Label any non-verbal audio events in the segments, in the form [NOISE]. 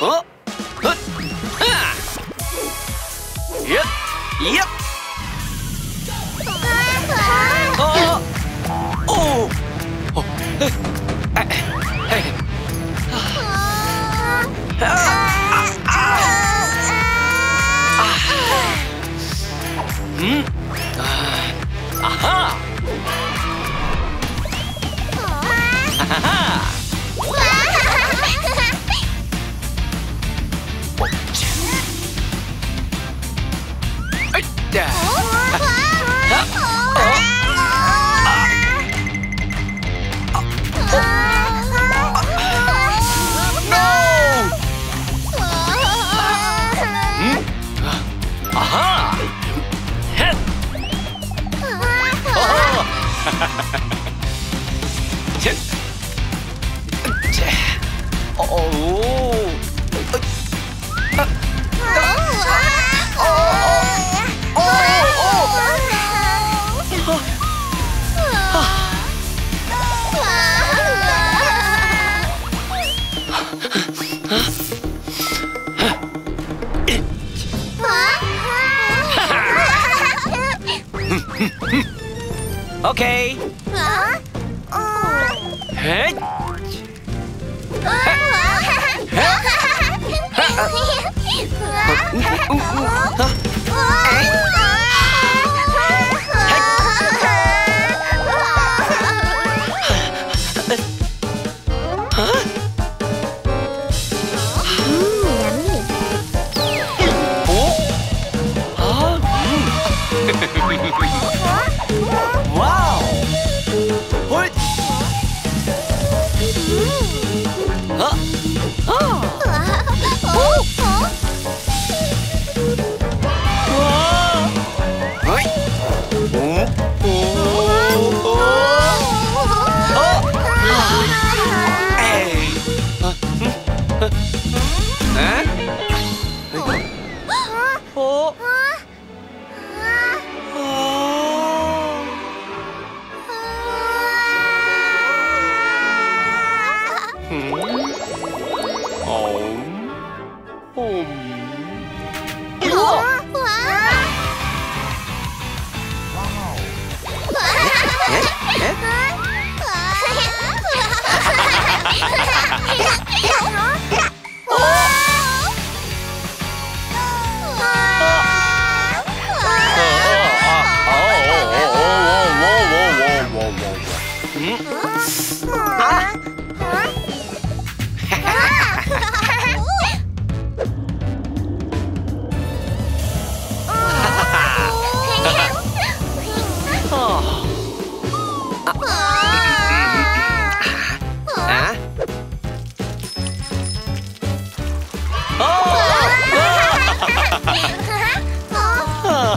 おっはっ。はっいやいや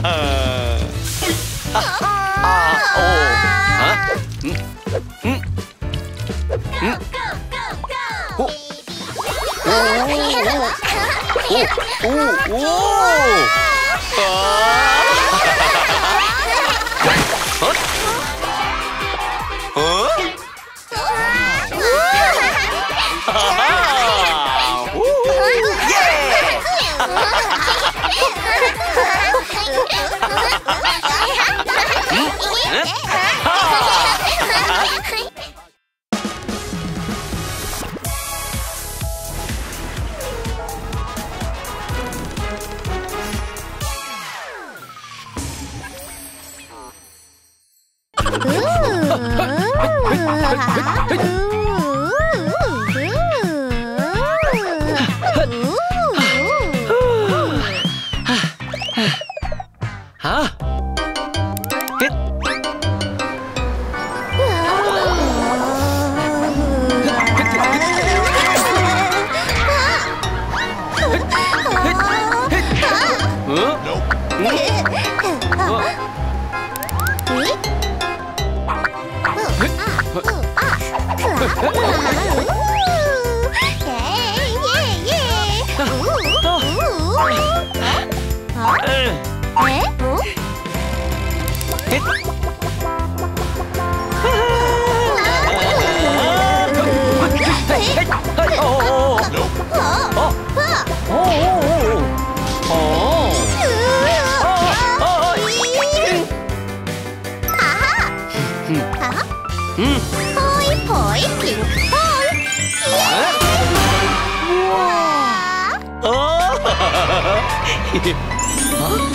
ああおう。ん。うん。おおおおおおおお Ooh. [LAUGHS] Huh? Huh?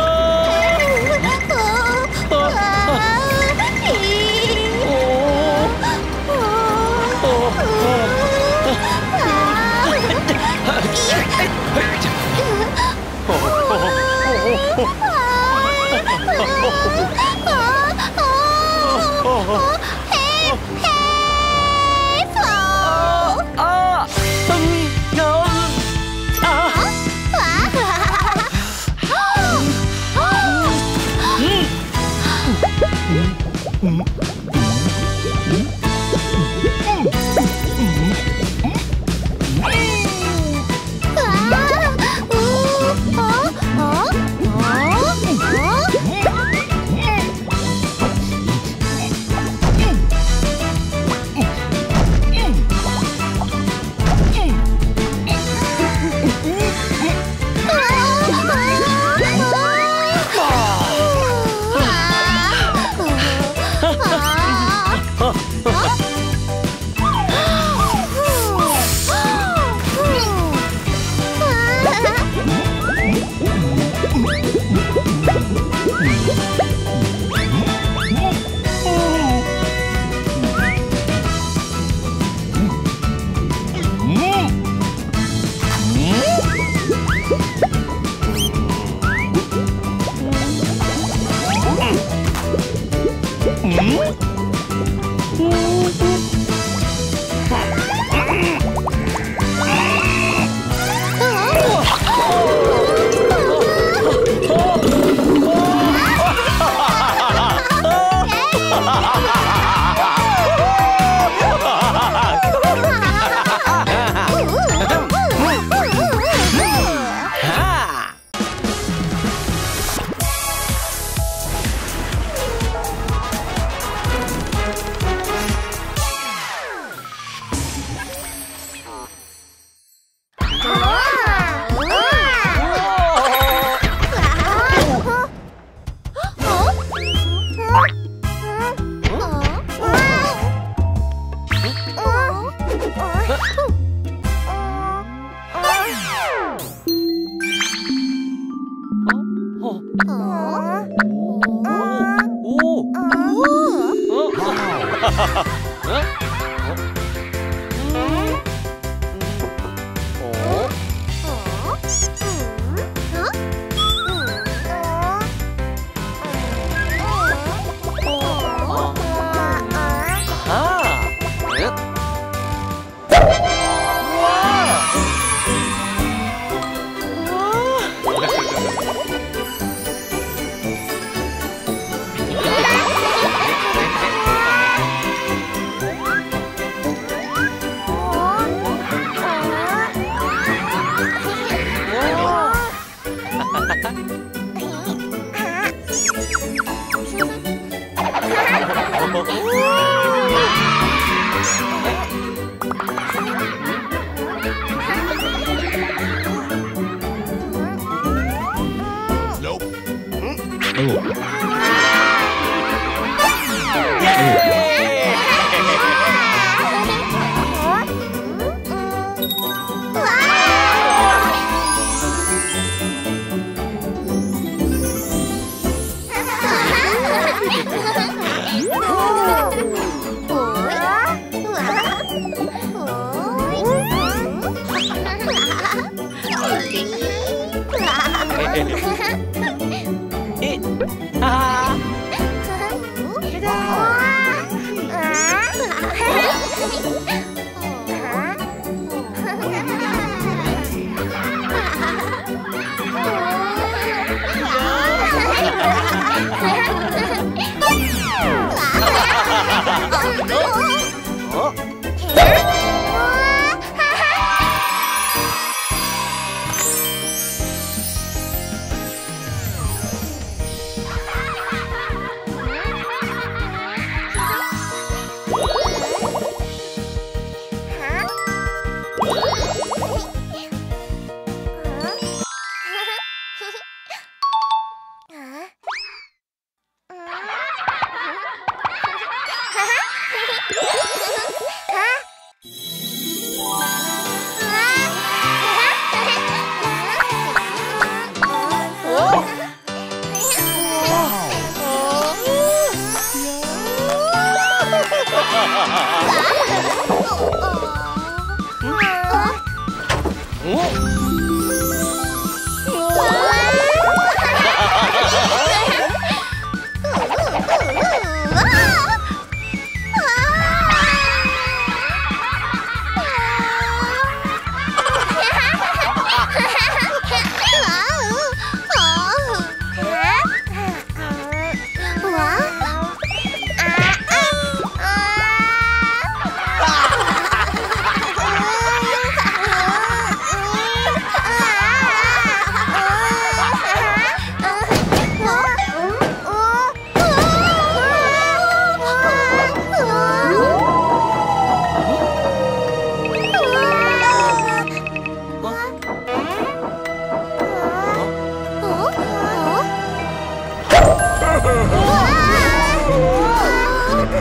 啊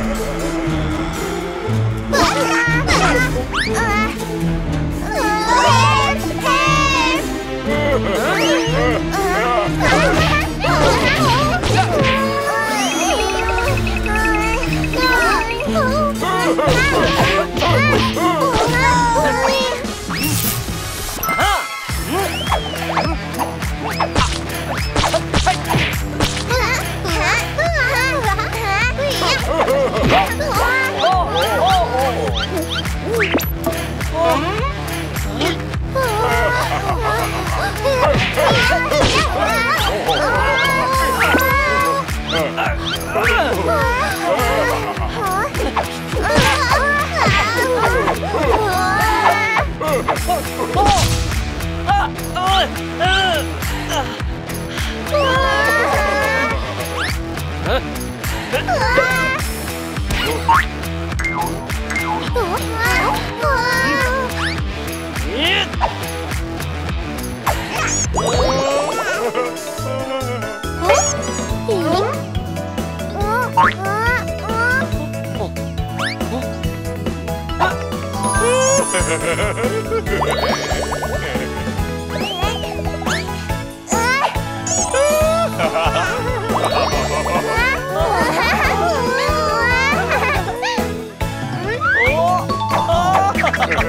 啊啊！Ha ha ha ha!